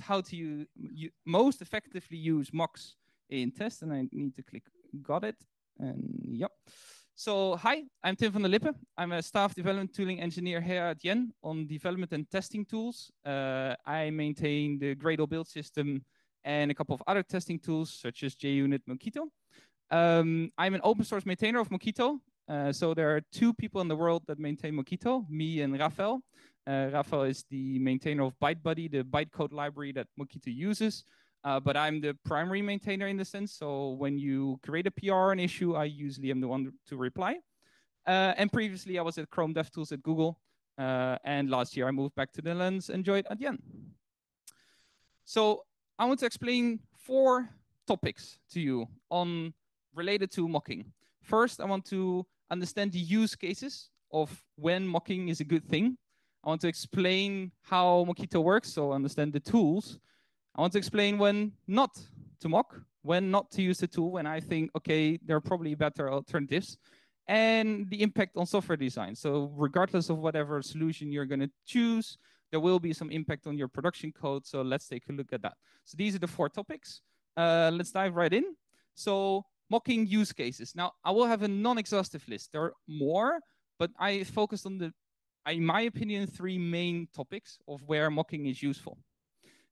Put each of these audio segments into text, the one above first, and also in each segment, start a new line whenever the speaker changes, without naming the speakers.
how to you most effectively use mocks in test. And I need to click got it. And yep. So hi, I'm Tim van der Lippe. I'm a staff development tooling engineer here at Adyen on development and testing tools. Uh, I maintain the Gradle build system and a couple of other testing tools such as JUnit Mockito. Um, I'm an open source maintainer of Mockito. Uh, so there are two people in the world that maintain Mockito, me and Rafael. Uh, Rafael is the maintainer of ByteBuddy, the bytecode library that Mockito uses. Uh, but I'm the primary maintainer in the sense. So when you create a PR an issue, I usually am the one to reply. Uh, and previously, I was at Chrome DevTools at Google. Uh, and last year, I moved back to the Netherlands and joined Adyen. So I want to explain four topics to you on related to mocking. First, I want to understand the use cases of when mocking is a good thing. I want to explain how Mockito works, so understand the tools. I want to explain when not to mock, when not to use the tool, when I think, okay, there are probably better alternatives, and the impact on software design. So regardless of whatever solution you're going to choose, there will be some impact on your production code. So let's take a look at that. So these are the four topics. Uh, let's dive right in. So mocking use cases. Now, I will have a non-exhaustive list. There are more, but I focused on the, in my opinion, three main topics of where mocking is useful.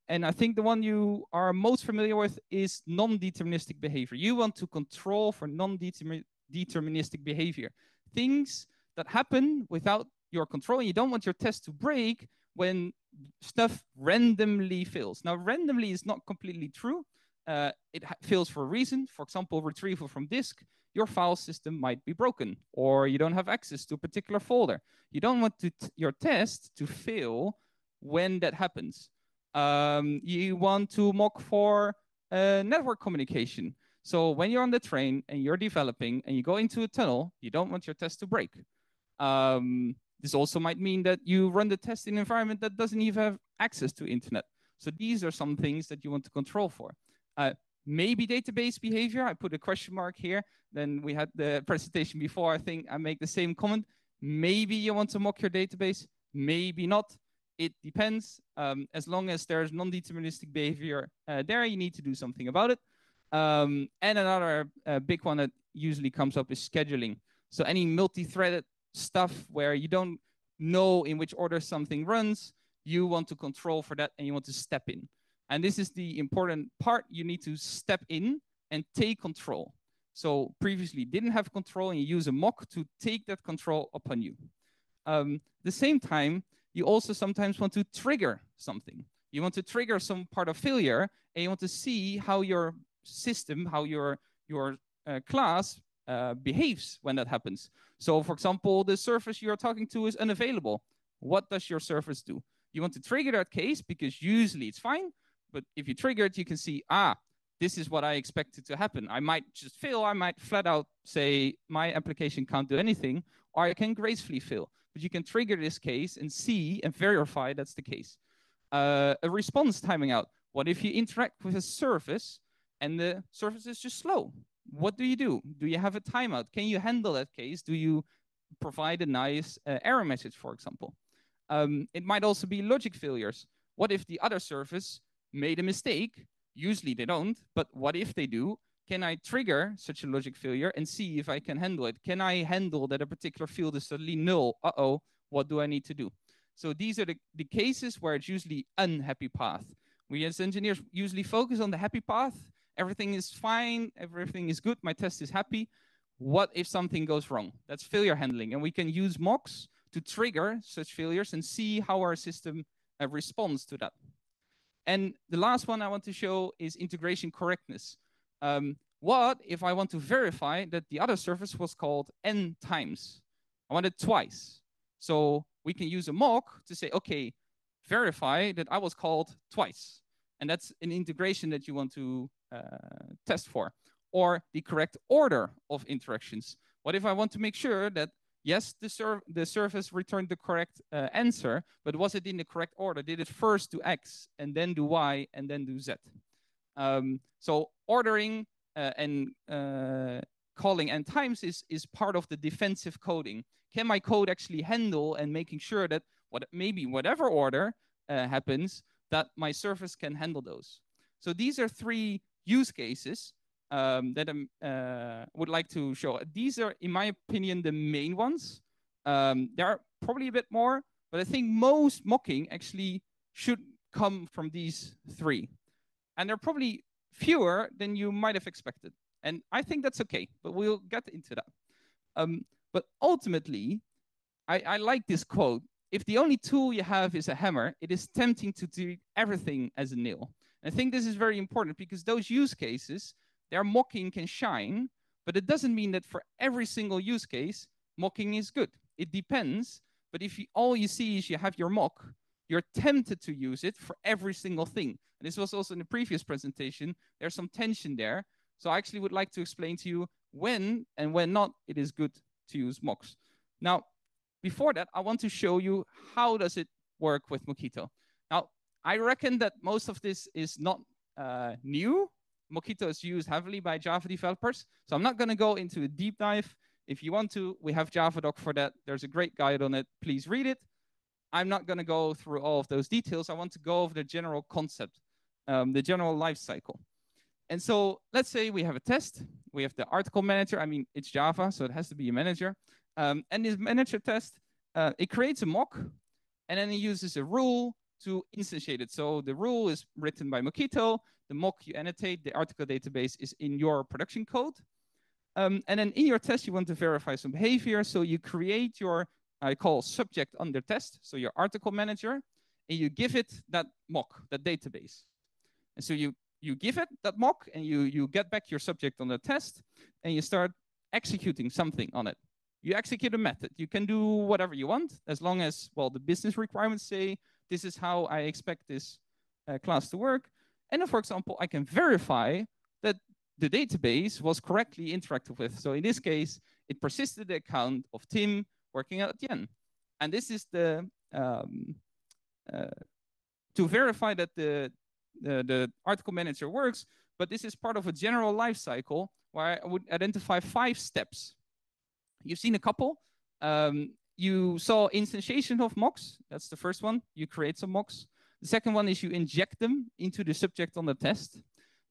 And I think the one you are most familiar with is non-deterministic behavior. You want to control for non-deterministic behavior. Things that happen without your control. And you don't want your test to break when stuff randomly fails. Now, randomly is not completely true. Uh, it fails for a reason. For example, retrieval from disk, your file system might be broken, or you don't have access to a particular folder. You don't want your test to fail when that happens. Um, you want to mock for uh, network communication. So when you're on the train and you're developing and you go into a tunnel, you don't want your test to break. Um, this also might mean that you run the test in an environment that doesn't even have access to internet. So these are some things that you want to control for. Uh, maybe database behavior. I put a question mark here. Then we had the presentation before. I think I make the same comment. Maybe you want to mock your database. Maybe not. It depends. Um, as long as there's non-deterministic behavior uh, there, you need to do something about it. Um, and another uh, big one that usually comes up is scheduling. So any multi-threaded stuff where you don't know in which order something runs, you want to control for that and you want to step in. And this is the important part. You need to step in and take control. So previously didn't have control and you use a mock to take that control upon you. Um, the same time, you also sometimes want to trigger something. You want to trigger some part of failure and you want to see how your system, how your, your uh, class uh, behaves when that happens. So for example, the service you're talking to is unavailable. What does your service do? You want to trigger that case because usually it's fine. But if you trigger it, you can see, ah, this is what I expected to happen. I might just fail. I might flat out say my application can't do anything, or I can gracefully fail. But you can trigger this case and see and verify that's the case. Uh, a response timing out. What if you interact with a service and the service is just slow? What do you do? Do you have a timeout? Can you handle that case? Do you provide a nice uh, error message, for example? Um, it might also be logic failures. What if the other service made a mistake? Usually they don't, but what if they do? Can I trigger such a logic failure and see if I can handle it? Can I handle that a particular field is suddenly null? Uh-oh, what do I need to do? So these are the, the cases where it's usually unhappy path. We as engineers usually focus on the happy path. Everything is fine, everything is good, my test is happy. What if something goes wrong? That's failure handling. And we can use mocks to trigger such failures and see how our system uh, responds to that. And the last one I want to show is integration correctness. Um, what if I want to verify that the other service was called n times? I want it twice. So we can use a mock to say, okay, verify that I was called twice. And that's an integration that you want to uh, test for. Or the correct order of interactions. What if I want to make sure that yes, the, ser the service returned the correct uh, answer, but was it in the correct order? Did it first do X and then do Y and then do Z? Um, so ordering uh, and uh, calling and times is, is part of the defensive coding. Can my code actually handle and making sure that what maybe whatever order uh, happens, that my service can handle those. So these are three use cases um, that I uh, would like to show. These are, in my opinion, the main ones. Um, there are probably a bit more, but I think most mocking actually should come from these three. And they're probably fewer than you might have expected. And I think that's okay, but we'll get into that. Um, but ultimately, I, I like this quote. If the only tool you have is a hammer, it is tempting to do everything as a nail. I think this is very important because those use cases, their mocking can shine, but it doesn't mean that for every single use case, mocking is good. It depends. But if you, all you see is you have your mock, you're tempted to use it for every single thing. And this was also in the previous presentation. There's some tension there. So I actually would like to explain to you when and when not it is good to use mocks. Now, before that, I want to show you how does it work with Mockito. Now, I reckon that most of this is not uh, new. Mockito is used heavily by Java developers. So I'm not going to go into a deep dive. If you want to, we have Javadoc for that. There's a great guide on it. Please read it. I'm not going to go through all of those details. I want to go over the general concept, um, the general life cycle. And so let's say we have a test. We have the article manager. I mean, it's Java, so it has to be a manager. Um, and this manager test, uh, it creates a mock, and then it uses a rule to instantiate it. So the rule is written by Mockito. The mock you annotate, the article database is in your production code. Um, and then in your test, you want to verify some behavior. So you create your I call subject under test, so your article manager, and you give it that mock, that database. And so you, you give it that mock and you, you get back your subject on the test and you start executing something on it. You execute a method. You can do whatever you want as long as, well, the business requirements say, this is how I expect this uh, class to work. And then, for example, I can verify that the database was correctly interacted with. So in this case, it persisted the account of Tim working at Adyen. And this is the um, uh, to verify that the, the, the article manager works, but this is part of a general life cycle where I would identify five steps. You've seen a couple. Um, you saw instantiation of mocks. That's the first one. You create some mocks. The second one is you inject them into the subject on the test.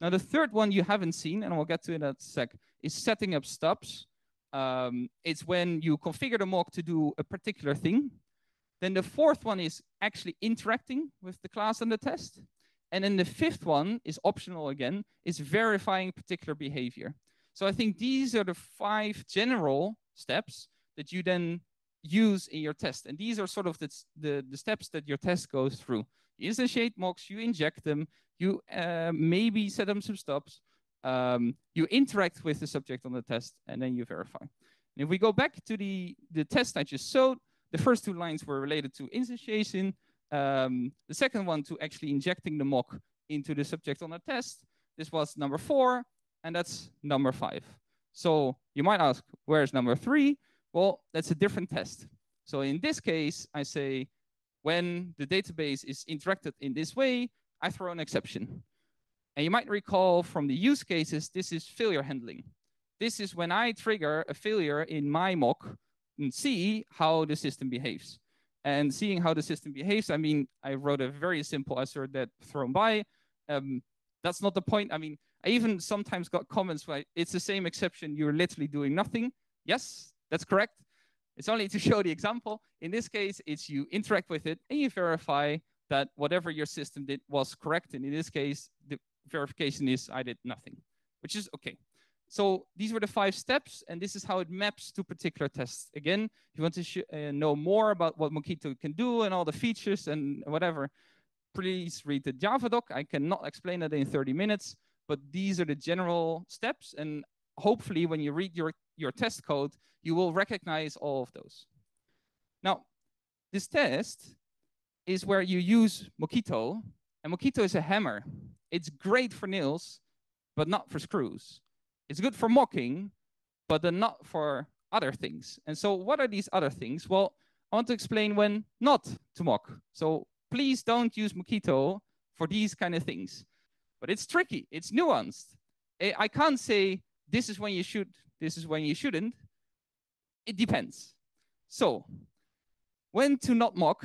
Now, the third one you haven't seen, and we'll get to in a sec, is setting up stubs. Um, it's when you configure the mock to do a particular thing. Then the fourth one is actually interacting with the class and the test. And then the fifth one is optional again, is verifying particular behavior. So I think these are the five general steps that you then use in your test. And these are sort of the, the, the steps that your test goes through. Instantiate mocks, you inject them, you uh, maybe set them some stubs. um, you interact with the subject on the test, and then you verify. And if we go back to the, the test I just showed, the first two lines were related to instantiation. Um, the second one to actually injecting the mock into the subject on the test. This was number four, and that's number five. So you might ask, where's number three? Well, that's a different test. So in this case, I say, when the database is interacted in this way, I throw an exception. And you might recall from the use cases, this is failure handling. This is when I trigger a failure in my mock and see how the system behaves. And seeing how the system behaves, I mean, I wrote a very simple assert that thrown by. Um, that's not the point. I mean, I even sometimes got comments where it's the same exception. You're literally doing nothing. Yes, that's correct. It's only to show the example. In this case, it's you interact with it and you verify that whatever your system did was correct. And in this case, the verification is I did nothing, which is okay. So these were the five steps, and this is how it maps to particular tests. Again, if you want to uh, know more about what Mockito can do and all the features and whatever, please read the Javadoc. I cannot explain that in 30 minutes, but these are the general steps. And hopefully when you read your, your test code, you will recognize all of those. Now, this test is where you use Mockito, and Mockito is a hammer. It's great for nails, but not for screws. It's good for mocking, but then not for other things. And so what are these other things? Well, I want to explain when not to mock. So please don't use Mockito for these kind of things. But it's tricky, it's nuanced. Eh, I can't say this is when you should, this is when you shouldn't. It depends. So when to not mock,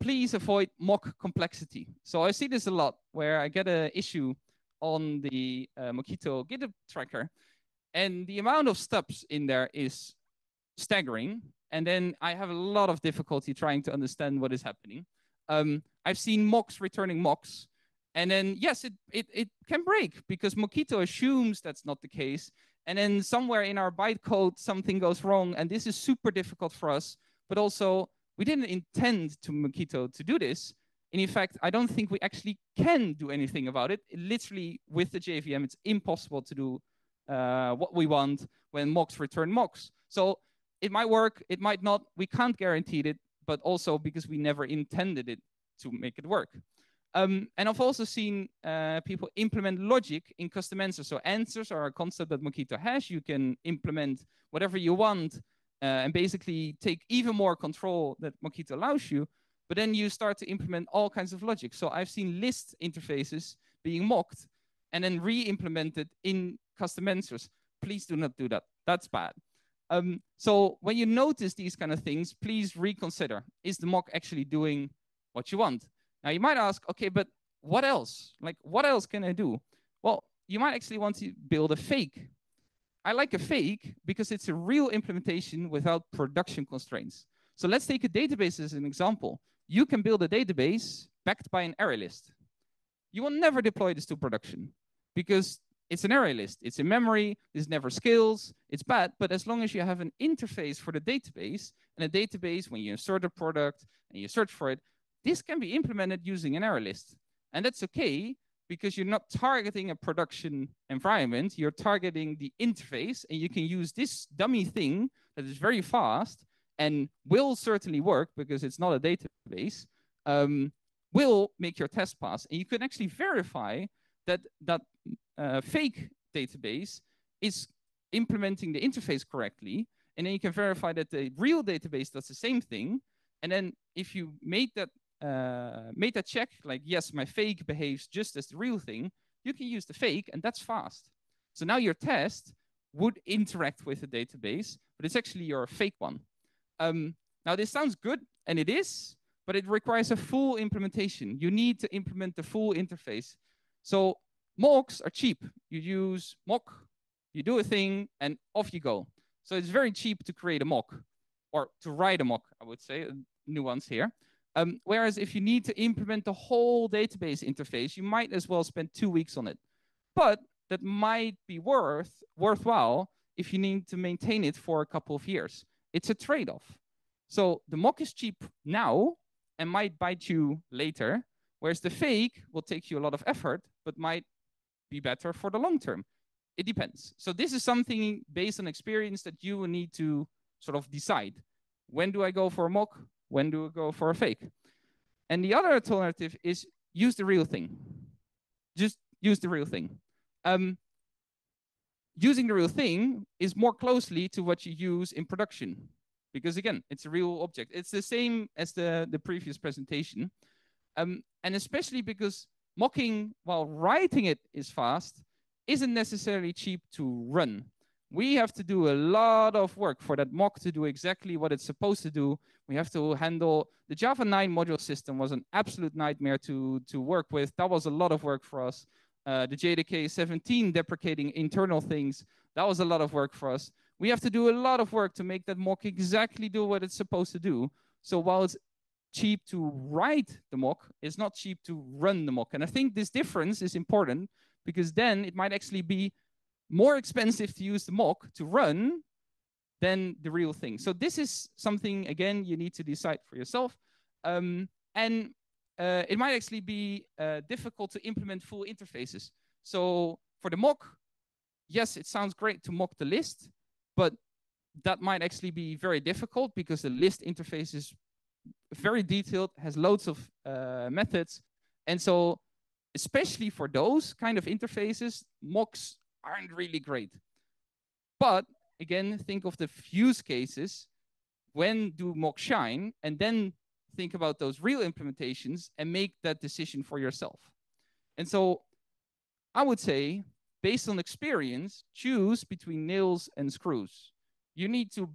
please avoid mock complexity. So I see this a lot where I get an issue on the uh, Mockito GitHub tracker, and the amount of stubs in there is staggering. And then I have a lot of difficulty trying to understand what is happening. Um, I've seen mocks returning mocks, and then yes, it, it it can break because Mockito assumes that's not the case. And then somewhere in our bytecode, something goes wrong, and this is super difficult for us. But also, we didn't intend to Mockito to do this. And in fact, I don't think we actually can do anything about it. Literally, with the JVM, it's impossible to do uh, what we want when mocks return mocks. So it might work, it might not. We can't guarantee it, but also because we never intended it to make it work. Um, and I've also seen uh, people implement logic in custom answers. So answers are a concept that Mockito has. You can implement whatever you want uh, and basically take even more control that Mockito allows you. But then you start to implement all kinds of logic. So I've seen list interfaces being mocked and then re-implemented in custom answers. Please do not do that. That's bad. Um, so when you notice these kind of things, please reconsider. Is the mock actually doing what you want? Now you might ask, okay, but what else? Like, what else can I do? Well, you might actually want to build a fake. I like a fake because it's a real implementation without production constraints. So let's take a database as an example you can build a database backed by an array list. You will never deploy this to production because it's an array list. It's in memory, this never scales, it's bad, but as long as you have an interface for the database, and a database, when you insert a product and you search for it, this can be implemented using an array list. And that's okay because you're not targeting a production environment, you're targeting the interface, and you can use this dummy thing that is very fast and will certainly work because it's not a database, um, will make your test pass. And you can actually verify that that uh, fake database is implementing the interface correctly. And then you can verify that the real database does the same thing. And then if you made that uh, made that check, like, yes, my fake behaves just as the real thing, you can use the fake and that's fast. So now your test would interact with the database, but it's actually your fake one. Um, now, this sounds good, and it is, but it requires a full implementation. You need to implement the full interface. So mocks are cheap. You use mock, you do a thing, and off you go. So it's very cheap to create a mock, or to write a mock, I would say, nuance here. Um, whereas if you need to implement the whole database interface, you might as well spend two weeks on it. But that might be worth worthwhile if you need to maintain it for a couple of years. It's a trade-off. So the mock is cheap now and might bite you later, whereas the fake will take you a lot of effort, but might be better for the long term. It depends. So this is something based on experience that you will need to sort of decide. When do I go for a mock? When do we go for a fake? And the other alternative is use the real thing. Just use the real thing. Um, using the real thing is more closely to what you use in production. Because again, it's a real object. It's the same as the, the previous presentation. Um, and especially because mocking while writing it is fast, isn't necessarily cheap to run. We have to do a lot of work for that mock to do exactly what it's supposed to do. We have to handle the Java 9 module system was an absolute nightmare to, to work with. That was a lot of work for us uh, the JDK 17 deprecating internal things. That was a lot of work for us. We have to do a lot of work to make that mock exactly do what it's supposed to do. So while it's cheap to write the mock, it's not cheap to run the mock. And I think this difference is important because then it might actually be more expensive to use the mock to run than the real thing. So this is something, again, you need to decide for yourself. Um, and uh, it might actually be uh, difficult to implement full interfaces. So for the mock, yes, it sounds great to mock the list, but that might actually be very difficult because the list interface is very detailed, has loads of uh, methods. And so especially for those kind of interfaces, mocks aren't really great. But again, think of the use cases. When do mock shine? And then think about those real implementations and make that decision for yourself. And so I would say, based on experience, choose between nails and screws. You need to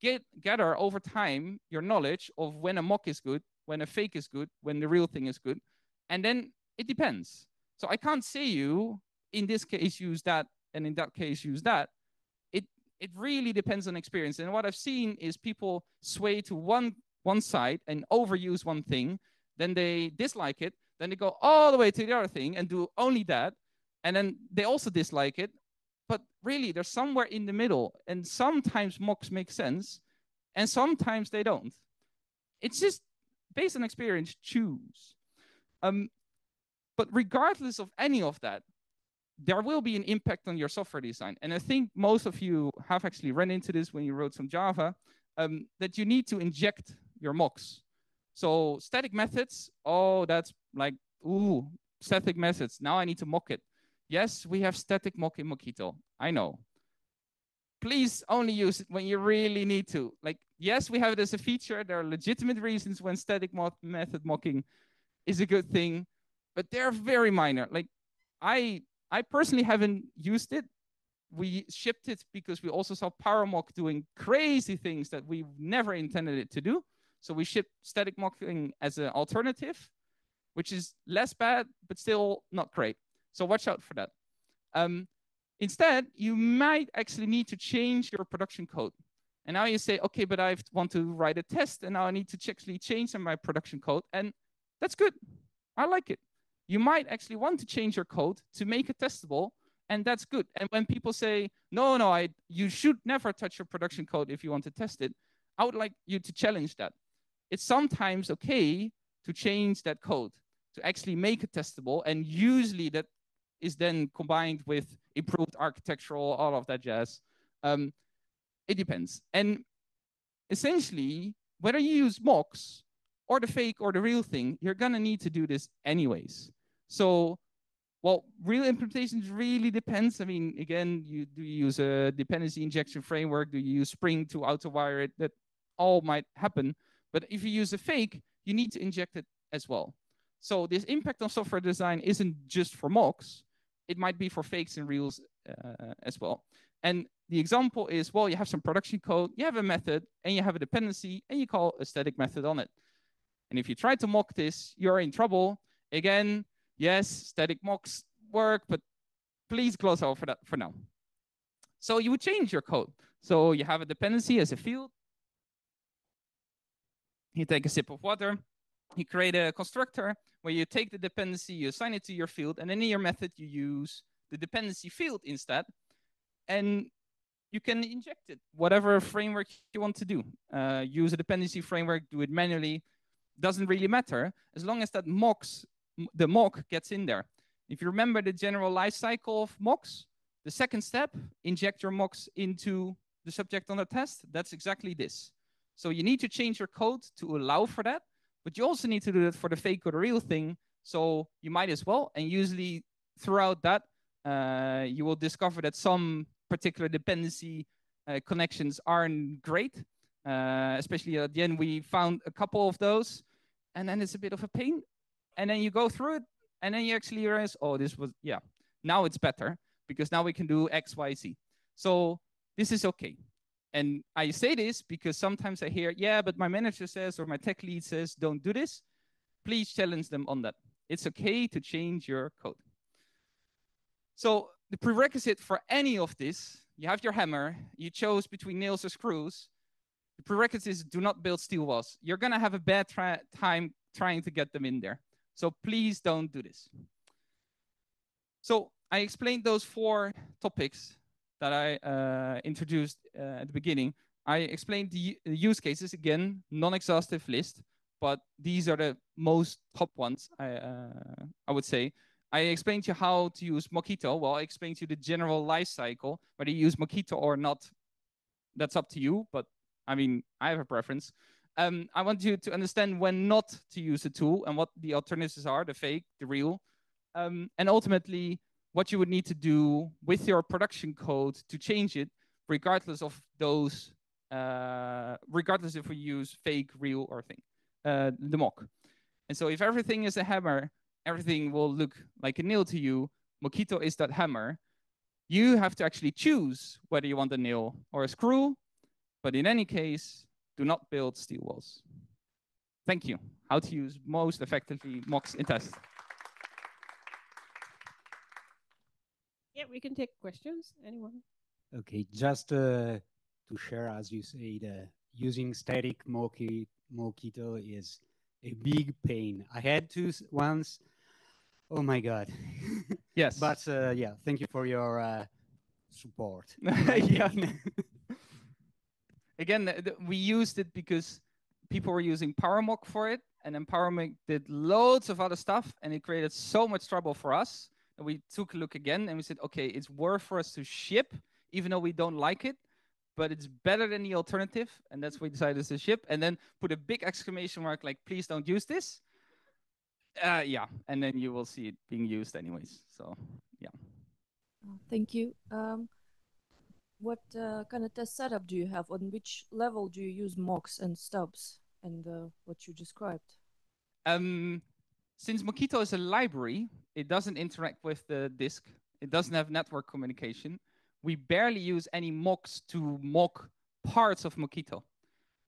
get gather over time your knowledge of when a mock is good when a fake is good, when the real thing is good. And then it depends. So I can't say you, in this case, use that, and in that case, use that. It, it really depends on experience. And what I've seen is people sway to one, one side and overuse one thing, then they dislike it, then they go all the way to the other thing and do only that. And then they also dislike it. But really, they're somewhere in the middle. And sometimes mocks make sense, and sometimes they don't. It's just based on experience, choose. Um, but regardless of any of that, there will be an impact on your software design. And I think most of you have actually run into this when you wrote some Java, um, that you need to inject your mocks. So static methods, oh, that's like, ooh, static methods. Now I need to mock it. Yes, we have static mock in Mockito. I know. Please only use it when you really need to. Like, yes, we have it as a feature. There are legitimate reasons when static method mocking is a good thing, but they're very minor. Like, I I personally haven't used it. We shipped it because we also saw PowerMock doing crazy things that we never intended it to do. So we shipped static mocking as an alternative, which is less bad, but still not great. So watch out for that. Um, instead, you might actually need to change your production code. And now you say, okay, but I want to write a test, and now I need to actually change my production code. And that's good. I like it. You might actually want to change your code to make it testable, and that's good. And when people say, no, no, I, you should never touch your production code if you want to test it, I would like you to challenge that. It's sometimes okay to change that code to actually make it testable, and usually that is then combined with improved architectural, all of that jazz. Um, it depends. And essentially, whether you use mocks or the fake or the real thing, you're gonna need to do this anyways. So, well, real implementations really depends. I mean, again, you do you use a dependency injection framework? Do you use Spring to auto-wire it? That all might happen. But if you use a fake, you need to inject it as well. So this impact on software design isn't just for mocks, it might be for fakes and reals uh, as well. And the example is, well, you have some production code, you have a method, and you have a dependency, and you call a static method on it. And if you try to mock this, you're in trouble. Again, yes, static mocks work, but please close out for that for now. So you would change your code. So you have a dependency as a field. You take a sip of water, you create a constructor where you take the dependency, you assign it to your field, and then in your method, you use the dependency field instead. And you can inject it, whatever framework you want to do. Uh, use a dependency framework, do it manually, doesn't really matter, as long as that mocks, the mock gets in there. If you remember the general life cycle of mocks, the second step, inject your mocks into the subject on the test. That's exactly this. So you need to change your code to allow for that. But you also need to do that for the fake or the real thing. So you might as well. And usually throughout that, uh, you will discover that some particular dependency uh, connections aren't great. Uh, especially at the end, we found a couple of those. And then it's a bit of a pain. And then you go through it. And then you actually realize, oh, this was, yeah, now it's better because now we can do X, Y, Z. So this is okay. And I say this because sometimes I hear, yeah, but my manager says or my tech lead says, don't do this. Please challenge them on that. It's okay to change your code. So the prerequisite for any of this, you have your hammer, you chose between nails or screws. The prerequisite is do not build steel walls. You're gonna have a bad time trying to get them in there. So please don't do this. So I explained those four topics that I uh, introduced uh, at the beginning, I explained the, use cases again, non-exhaustive list, but these are the most top ones, I, uh, I would say. I explained to you how to use Mockito. Well, I explained to you the general life cycle, whether you use Mockito or not, that's up to you, but I mean, I have a preference. Um, I want you to understand when not to use a tool and what the alternatives are, the fake, the real. Um, and ultimately, what you would need to do with your production code to change it, regardless of those, uh, regardless if we use fake, real, or thing, uh, the mock. And so if everything is a hammer, everything will look like a nail to you. Mockito is that hammer. You have to actually choose whether you want a nail or a screw. But in any case, do not build steel walls. Thank you. how to use most effectively mocks in test.
Yeah, we can take questions. Anyone?
Okay, just uh, to share, as you said, uh, using static Mockito is a big pain. I had to once. Oh my god.
Yes.
but uh, yeah, thank you for your uh, support.
yeah. Again, we used it because people were using PowerMock for it, and then PowerMock did loads of other stuff, and it created so much trouble for us that we took a look again and we said, okay, it's worth for us to ship, even though we don't like it, but it's better than the alternative, and that's why we decided to ship, and then put a big exclamation mark like, please don't use this. Uh, yeah, and then you will see it being used anyways. So, yeah.
Thank you. Um, what uh, kind of test setup do you have? On which level do you use mocks and stubs and uh, what you described?
Um, since Mockito is a library, it doesn't interact with the disk. It doesn't have network communication. We barely use any mocks to mock parts of Mockito.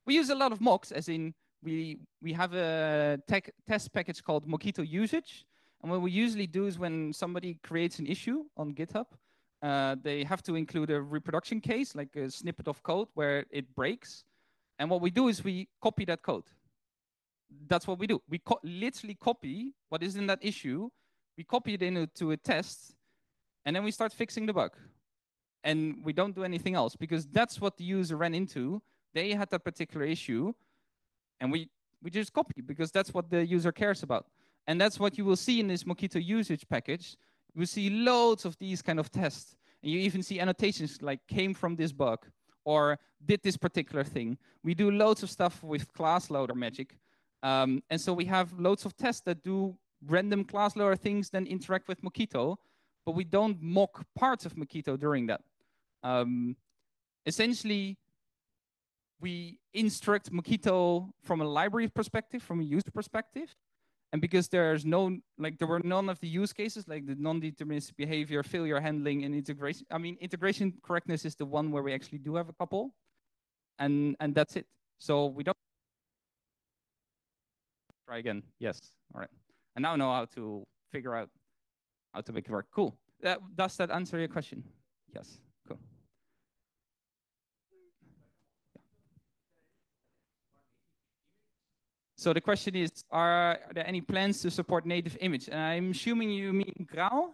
We use a lot of mocks, as in we we have a tech, test package called Mockito usage. And what we usually do is when somebody creates an issue on GitHub, uh, they have to include a reproduction case, like a snippet of code where it breaks. And what we do is we copy that code. That's what we do. We co literally copy what is in that issue. We copy it into a test, and then we start fixing the bug. And we don't do anything else because that's what the user ran into. They had that particular issue, and we we just copy because that's what the user cares about. And that's what you will see in this Mockito usage package you see loads of these kind of tests. And you even see annotations like came from this bug or did this particular thing. We do loads of stuff with class loader magic. Um, and so we have loads of tests that do random class loader things, then interact with Mockito, but we don't mock parts of Mockito during that. Um, essentially, we instruct Mockito from a library perspective, from a user perspective, and because there's no, like there were none of the use cases, like the non-deterministic behavior, failure handling, and integration. I mean, integration correctness is the one where we actually do have a couple. And, and that's it. So we don't try again. Yes. All right. And now I know how to figure out how to make it work. Cool. Uh, does that answer your question? Yes. Cool. So the question is, are there any plans to support native image? And I'm assuming you mean Graal?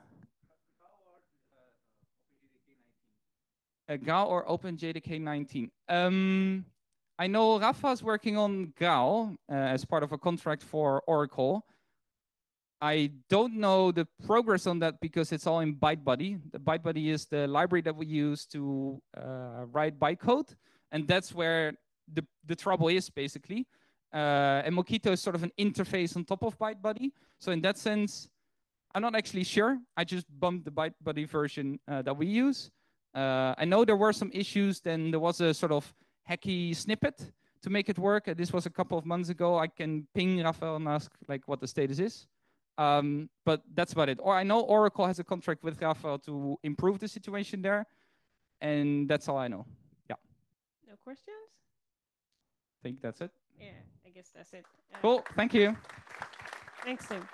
Uh, Graal or OpenJDK 19? Um, I know Rafa is working on Graal uh, as part of a contract for Oracle. I don't know the progress on that because it's all in ByteBuddy. The ByteBuddy is the library that we use to uh, write bytecode. And that's where the, the trouble is, basically. Uh, and Mockito is sort of an interface on top of ByteBuddy. So in that sense, I'm not actually sure. I just bumped the ByteBuddy version uh, that we use. Uh, I know there were some issues. Then there was a sort of hacky snippet to make it work. this was a couple of months ago. I can ping Rafael and ask like what the status is. Um, but that's about it. Or I know Oracle has a contract with Rafael to improve the situation there. And that's all I know. Yeah.
No questions?
I think that's it.
Yeah, guess that's it.
Uh, cool. Thank you.
Thanks, Tim.